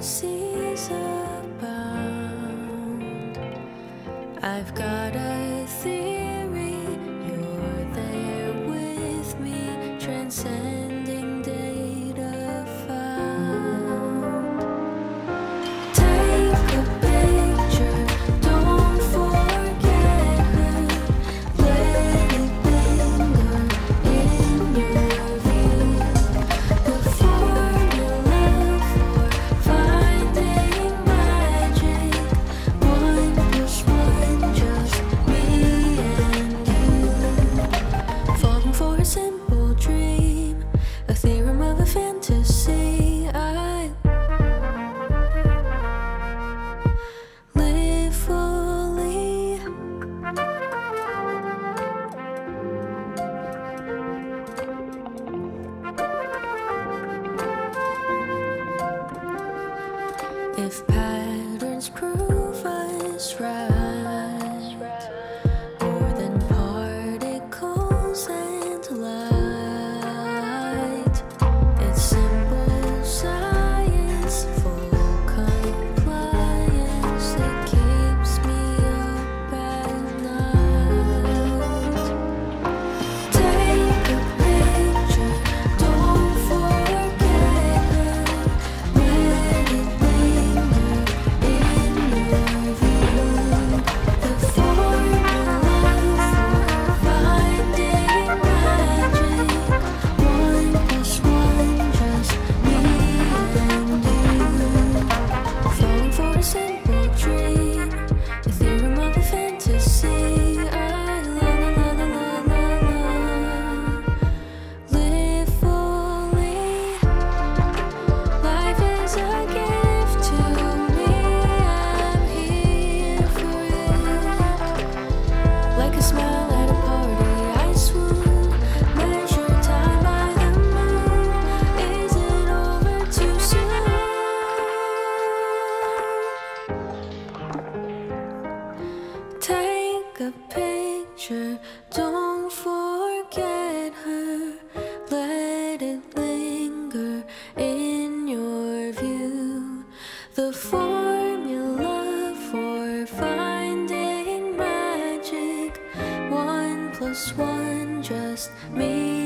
fantasies abound. I've got a theory, you're there with me, transcend. picture, don't forget her. Let it linger in your view. The formula for finding magic one plus one, just me.